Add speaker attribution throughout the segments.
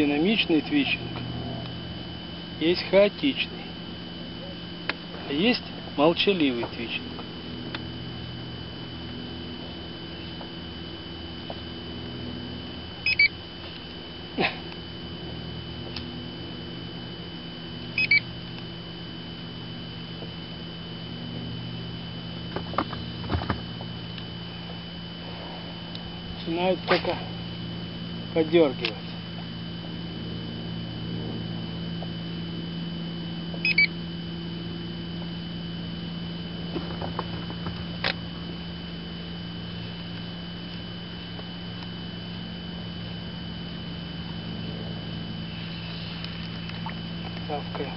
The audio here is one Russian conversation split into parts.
Speaker 1: динамичный твичинг, есть хаотичный, а есть молчаливый твичинг. Начинают только подергивать. Okay.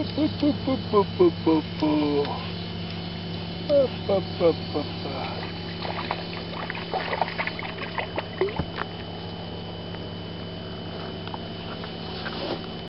Speaker 1: Pu, pu, pu, pu, pu, pu, pu.